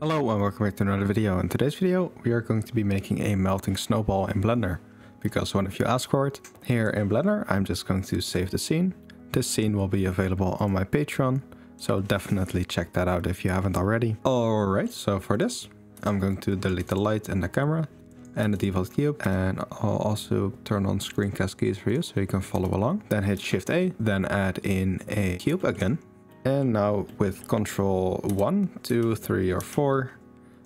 Hello and welcome back to another video. In today's video we are going to be making a melting snowball in Blender. Because one of you asked for it. Here in Blender I'm just going to save the scene. This scene will be available on my Patreon. So definitely check that out if you haven't already. Alright, so for this I'm going to delete the light and the camera and the default cube and I'll also turn on screencast keys for you so you can follow along. Then hit shift A, then add in a cube again and now with control 1, 2, 3 or 4,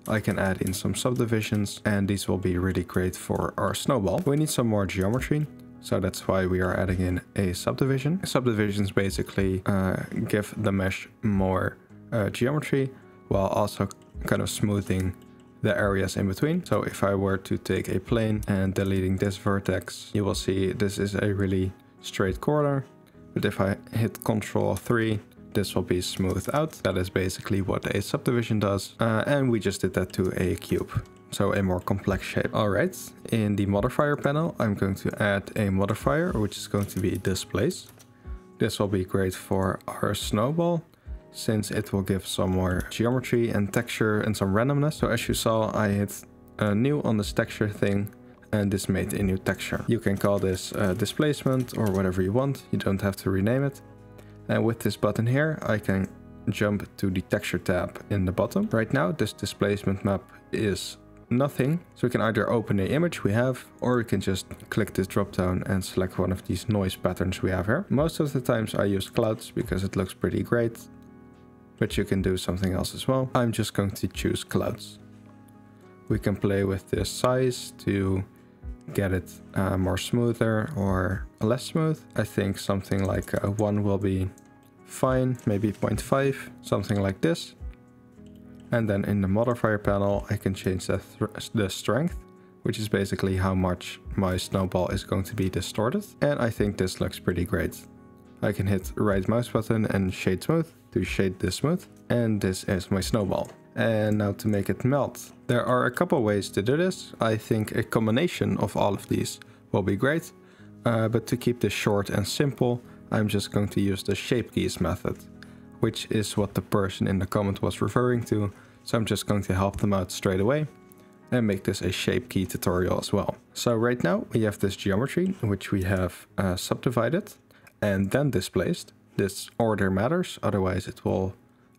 I can add in some subdivisions and these will be really great for our snowball. We need some more geometry, so that's why we are adding in a subdivision. Subdivisions basically uh, give the mesh more uh, geometry while also kind of smoothing the areas in between. So if I were to take a plane and deleting this vertex, you will see this is a really straight corner. But if I hit Control 3, this will be smoothed out. That is basically what a subdivision does. Uh, and we just did that to a cube. So a more complex shape. Alright, in the modifier panel, I'm going to add a modifier, which is going to be displace. This will be great for our snowball, since it will give some more geometry and texture and some randomness. So as you saw, I hit uh, new on this texture thing, and this made a new texture. You can call this uh, displacement or whatever you want. You don't have to rename it. And with this button here, I can jump to the texture tab in the bottom. Right now, this displacement map is nothing. So we can either open the image we have, or we can just click this drop down and select one of these noise patterns we have here. Most of the times I use clouds because it looks pretty great, but you can do something else as well. I'm just going to choose clouds. We can play with the size to get it uh, more smoother or less smooth. I think something like a 1 will be fine, maybe 0.5, something like this. And then in the modifier panel, I can change the, the strength, which is basically how much my snowball is going to be distorted. And I think this looks pretty great. I can hit right mouse button and shade smooth to shade this smooth. And this is my snowball. And now to make it melt. There are a couple ways to do this. I think a combination of all of these will be great. Uh, but to keep this short and simple, I'm just going to use the shape keys method, which is what the person in the comment was referring to. So I'm just going to help them out straight away and make this a shape key tutorial as well. So right now we have this geometry, which we have uh, subdivided and then displaced. This order matters, otherwise it will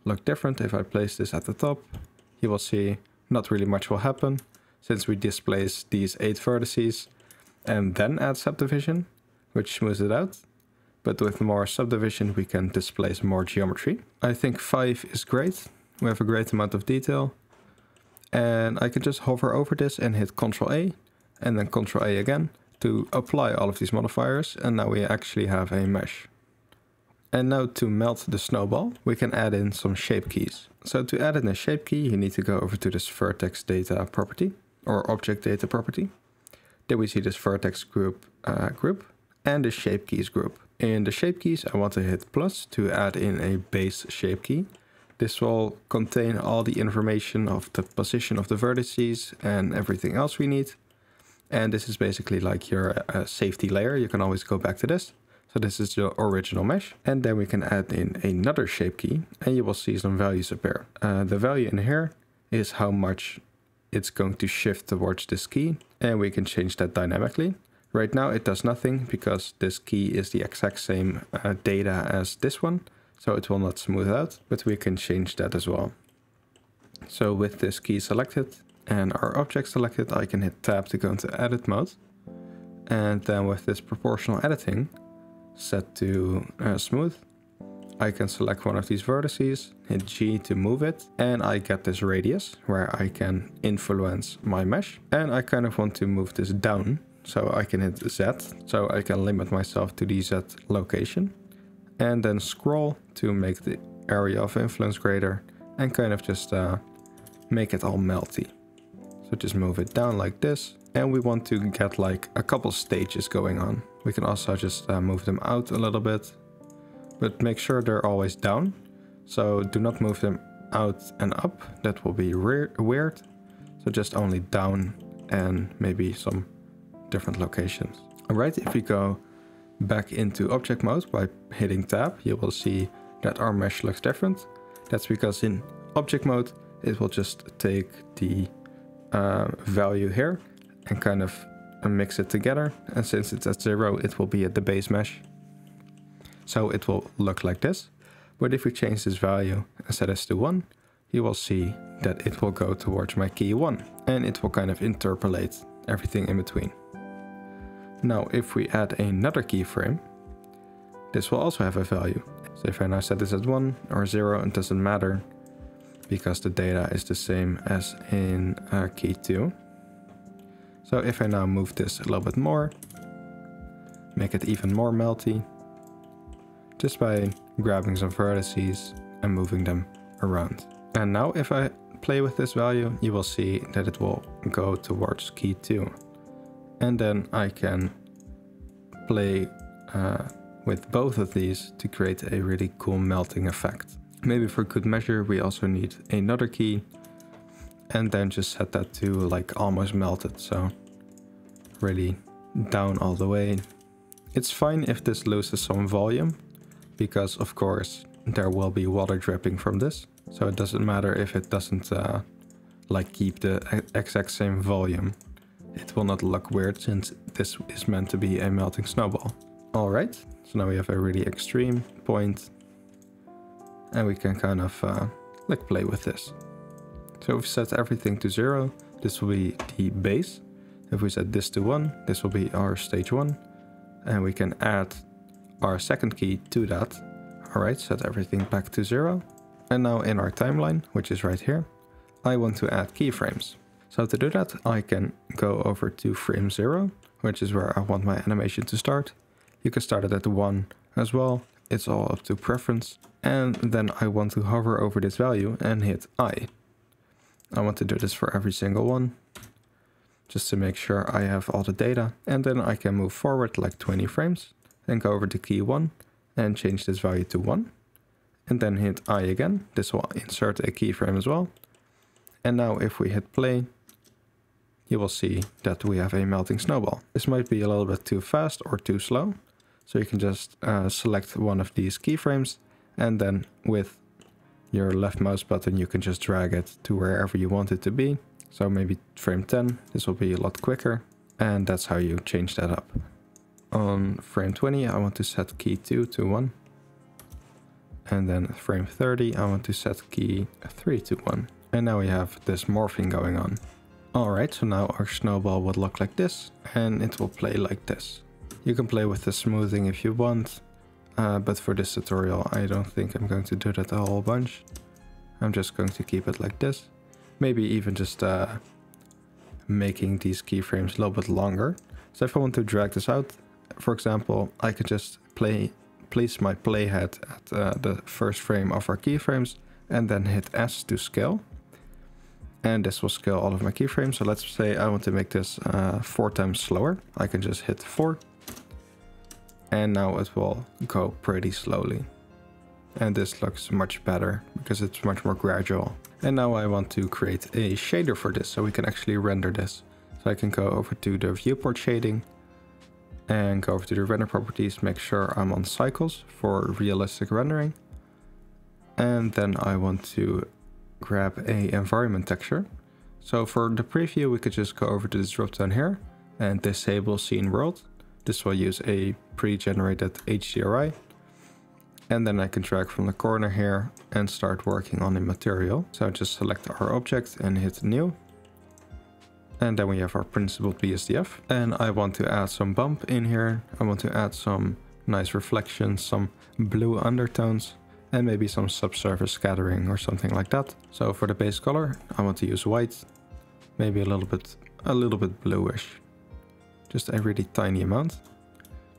look different. If I place this at the top, you will see not really much will happen since we displace these eight vertices and then add subdivision, which smooths it out. But with more subdivision, we can displace more geometry. I think 5 is great. We have a great amount of detail. And I can just hover over this and hit Ctrl A and then Ctrl A again to apply all of these modifiers. And now we actually have a mesh. And now to melt the snowball, we can add in some shape keys. So to add in a shape key, you need to go over to this vertex data property or object data property. Then we see this vertex group uh, group and the shape keys group. In the shape keys, I want to hit plus to add in a base shape key. This will contain all the information of the position of the vertices and everything else we need. And this is basically like your uh, safety layer. You can always go back to this. So this is your original mesh. And then we can add in another shape key and you will see some values appear. Uh, the value in here is how much it's going to shift towards this key and we can change that dynamically. Right now it does nothing because this key is the exact same uh, data as this one. So it will not smooth out, but we can change that as well. So with this key selected and our object selected, I can hit tab to go into edit mode. And then with this proportional editing, set to uh, smooth. I can select one of these vertices, hit G to move it, and I get this radius where I can influence my mesh. And I kind of want to move this down, so I can hit Z, so I can limit myself to the Z location. And then scroll to make the area of influence greater, and kind of just uh, make it all melty. So just move it down like this, and we want to get like a couple stages going on. We can also just uh, move them out a little bit, but make sure they're always down. So do not move them out and up, that will be weird. So just only down and maybe some different locations. Alright, if we go back into object mode by hitting tab, you will see that our mesh looks different. That's because in object mode, it will just take the uh, value here and kind of mix it together. And since it's at zero, it will be at the base mesh. So it will look like this. But if we change this value and set this to one, you will see that it will go towards my key one and it will kind of interpolate everything in between. Now, if we add another keyframe, this will also have a value. So if I now set this at 1 or 0, it doesn't matter because the data is the same as in uh, key 2. So if I now move this a little bit more, make it even more melty, just by grabbing some vertices and moving them around. And now if I play with this value, you will see that it will go towards key 2. And then I can play uh, with both of these to create a really cool melting effect. Maybe for good measure, we also need another key and then just set that to like almost melted. So really down all the way. It's fine if this loses some volume because of course there will be water dripping from this. So it doesn't matter if it doesn't uh, like keep the exact same volume. It will not look weird since this is meant to be a melting snowball. Alright, so now we have a really extreme point and we can kind of uh, like play with this. So if we set everything to zero, this will be the base. If we set this to one, this will be our stage one. And we can add our second key to that. Alright, set everything back to zero. And now in our timeline, which is right here, I want to add keyframes. So to do that, I can go over to frame zero, which is where I want my animation to start. You can start it at one as well. It's all up to preference. And then I want to hover over this value and hit I. I want to do this for every single one, just to make sure I have all the data. And then I can move forward like 20 frames and go over to key 1 and change this value to 1 and then hit I again. This will insert a keyframe as well. And now if we hit play, you will see that we have a melting snowball. This might be a little bit too fast or too slow. So you can just uh, select one of these keyframes and then with your left mouse button you can just drag it to wherever you want it to be. So maybe frame 10, this will be a lot quicker. And that's how you change that up. On frame 20 I want to set key 2 to 1 and then frame 30 I want to set key 3 to 1 and now we have this morphing going on. Alright, so now our snowball would look like this and it will play like this. You can play with the smoothing if you want, uh, but for this tutorial I don't think I'm going to do that a whole bunch. I'm just going to keep it like this. Maybe even just uh, making these keyframes a little bit longer. So if I want to drag this out, for example, I could just play place my playhead at uh, the first frame of our keyframes and then hit S to scale. And this will scale all of my keyframes. So let's say I want to make this uh, four times slower. I can just hit four. And now it will go pretty slowly. And this looks much better because it's much more gradual. And now I want to create a shader for this so we can actually render this. So I can go over to the viewport shading and go over to the render properties, make sure I'm on cycles for realistic rendering. And then I want to grab a environment texture. So for the preview, we could just go over to this dropdown here and disable scene world. This will use a pre-generated HDRI. And then I can drag from the corner here and start working on the material. So just select our object and hit new. And then we have our principled BSDF. And I want to add some bump in here. I want to add some nice reflections, some blue undertones, and maybe some subsurface scattering or something like that. So for the base color, I want to use white, maybe a little bit, a little bit bluish. Just a really tiny amount.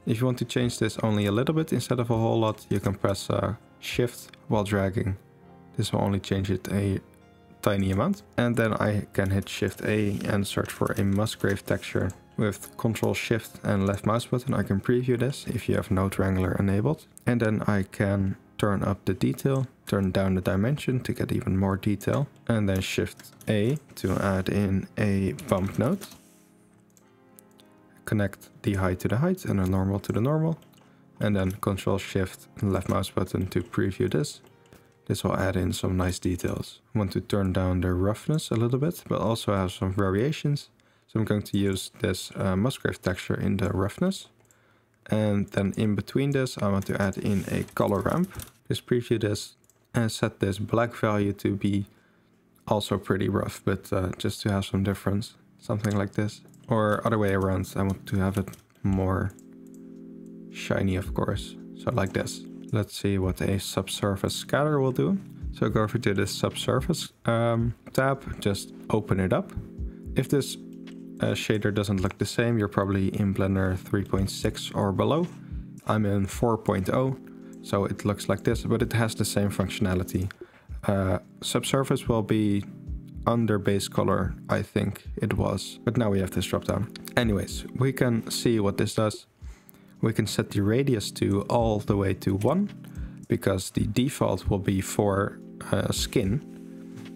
If you want to change this only a little bit instead of a whole lot, you can press uh, shift while dragging. This will only change it a tiny amount. And then I can hit Shift A and search for a Musgrave texture. With Control Shift and left mouse button I can preview this if you have Node Wrangler enabled. And then I can turn up the detail, turn down the dimension to get even more detail. And then Shift A to add in a bump node. Connect the height to the height and the normal to the normal. And then Control Shift and left mouse button to preview this This will add in some nice details. I want to turn down the roughness a little bit, but also have some variations. So I'm going to use this uh, Musgrave texture in the roughness. And then in between this, I want to add in a color ramp. Just preview this and set this black value to be also pretty rough, but uh, just to have some difference. Something like this. Or other way around, I want to have it more shiny, of course. So like this. Let's see what a subsurface scatter will do. So go over to this subsurface um, tab, just open it up. If this uh, shader doesn't look the same, you're probably in Blender 3.6 or below. I'm in 4.0, so it looks like this, but it has the same functionality. Uh, subsurface will be under base color, I think it was, but now we have this drop down. Anyways, we can see what this does. We can set the radius to all the way to 1, because the default will be for uh, skin,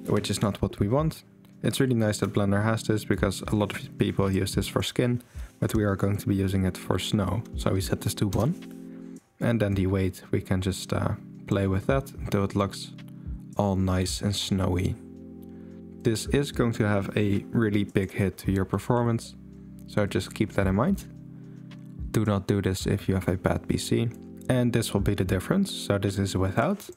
which is not what we want. It's really nice that Blender has this because a lot of people use this for skin, but we are going to be using it for snow. So we set this to 1. And then the weight, we can just uh, play with that until it looks all nice and snowy. This is going to have a really big hit to your performance, so just keep that in mind. Do not do this if you have a bad PC. And this will be the difference, so this is without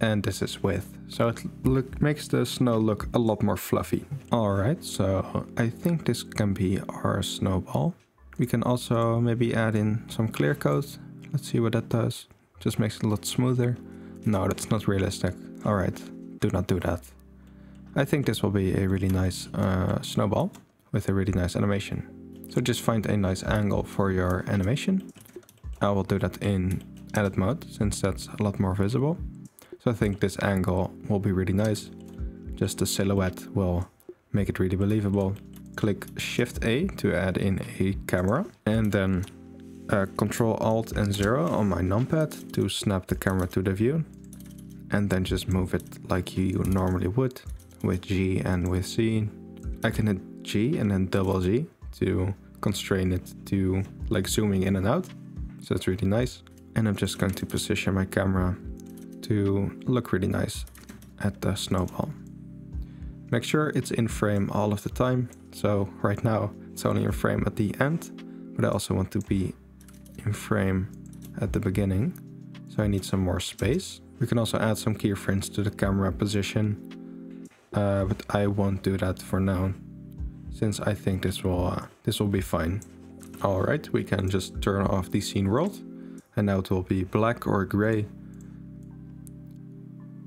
and this is with. So it look, makes the snow look a lot more fluffy. Alright, so I think this can be our snowball. We can also maybe add in some clear coat. Let's see what that does. Just makes it a lot smoother. No, that's not realistic. Alright, do not do that. I think this will be a really nice uh, snowball with a really nice animation. So just find a nice angle for your animation. I will do that in edit mode since that's a lot more visible. So I think this angle will be really nice. Just the silhouette will make it really believable. Click Shift A to add in a camera and then uh, Control Alt and 0 on my numpad to snap the camera to the view and then just move it like you normally would with G and with C. I can hit G and then double Z to constrain it to like zooming in and out. So it's really nice. And I'm just going to position my camera to look really nice at the snowball. Make sure it's in frame all of the time. So right now it's only in frame at the end, but I also want to be in frame at the beginning. So I need some more space. We can also add some keyframes to the camera position, uh, but I won't do that for now, since I think this will uh, this will be fine. All right, we can just turn off the scene world, and now it will be black or gray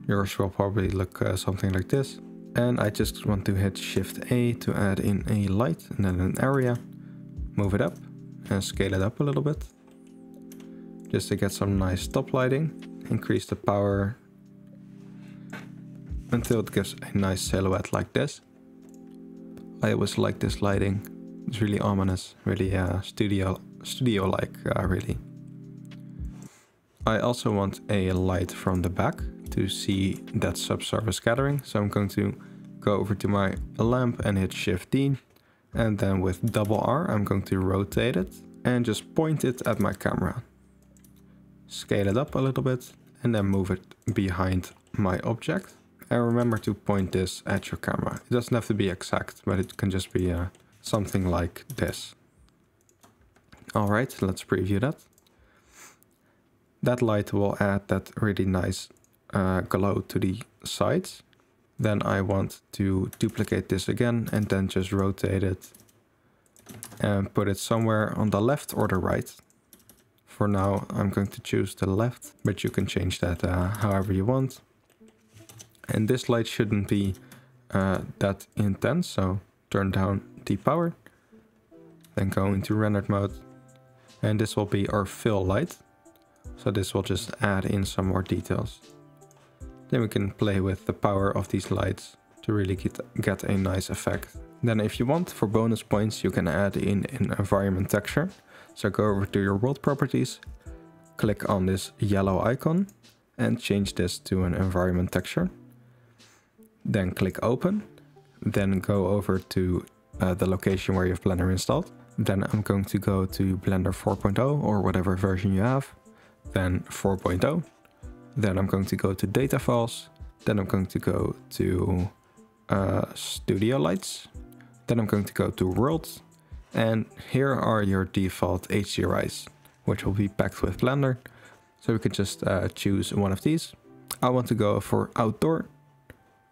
Yours will probably look uh, something like this. And I just want to hit Shift A to add in a light and then an area. Move it up and scale it up a little bit. Just to get some nice top lighting. Increase the power until it gives a nice silhouette like this. I always like this lighting. It's really ominous, really uh, studio studio like, uh, really. I also want a light from the back to see that subsurface scattering. So I'm going to go over to my lamp and hit Shift D. And then with double R, I'm going to rotate it and just point it at my camera. Scale it up a little bit and then move it behind my object. And remember to point this at your camera. It doesn't have to be exact, but it can just be uh, something like this. All right, let's preview that. That light will add that really nice uh, glow to the sides. Then I want to duplicate this again and then just rotate it and put it somewhere on the left or the right. For now, I'm going to choose the left, but you can change that uh, however you want. And this light shouldn't be uh, that intense, so turn down the power. Then go into rendered mode. And this will be our fill light. So this will just add in some more details. Then we can play with the power of these lights to really get, get a nice effect. Then if you want, for bonus points, you can add in an environment texture. So go over to your world properties, click on this yellow icon and change this to an environment texture. Then click open, then go over to uh, the location where you have Blender installed. Then I'm going to go to Blender 4.0 or whatever version you have, then 4.0 Then I'm going to go to data files. Then I'm going to go to uh, studio lights. Then I'm going to go to world. And here are your default HDRIs, which will be packed with Blender. So we can just uh, choose one of these. I want to go for outdoor.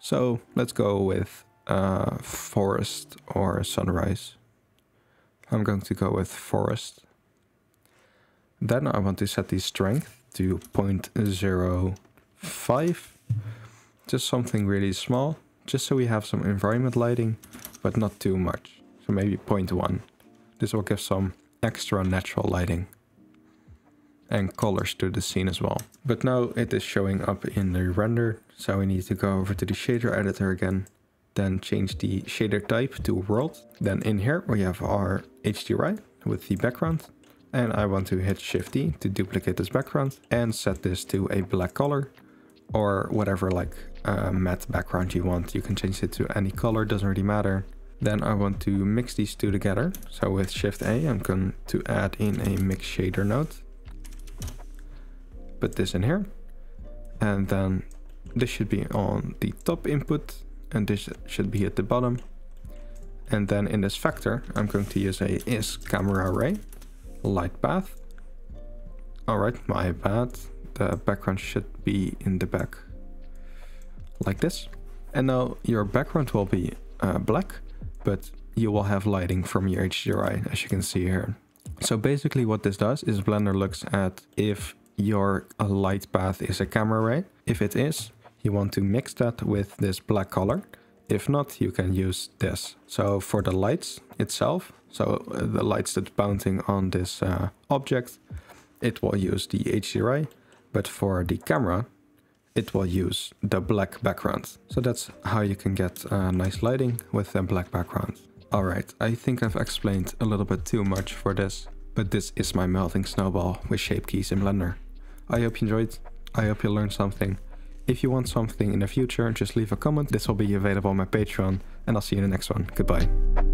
So let's go with uh, forest or sunrise. I'm going to go with forest. Then I want to set the strength to 0.05. Just something really small, just so we have some environment lighting, but not too much. So maybe 0.1. This will give some extra natural lighting and colors to the scene as well. But now it is showing up in the render, so we need to go over to the shader editor again, then change the shader type to world. Then in here we have our HDRI with the background and I want to hit Shift D to duplicate this background and set this to a black color or whatever like uh, matte background you want. You can change it to any color, doesn't really matter. Then I want to mix these two together. So with Shift A, I'm going to add in a mix shader node. Put this in here. And then this should be on the top input and this should be at the bottom. And then in this vector, I'm going to use a is camera ray light path. Alright, my bad. The background should be in the back. Like this. And now your background will be uh, black, but you will have lighting from your HDRI, as you can see here. So basically what this does is Blender looks at if your light path is a camera ray. If it is, you want to mix that with this black color. If not, you can use this. So for the lights itself, so uh, the lights that's bouncing on this uh, object, it will use the HDRI, but for the camera, it will use the black background. So that's how you can get uh, nice lighting with a black background. Alright, I think I've explained a little bit too much for this, but this is my melting snowball with shape keys in Blender. I hope you enjoyed, I hope you learned something, if you want something in the future, just leave a comment. This will be available on my Patreon and I'll see you in the next one. Goodbye.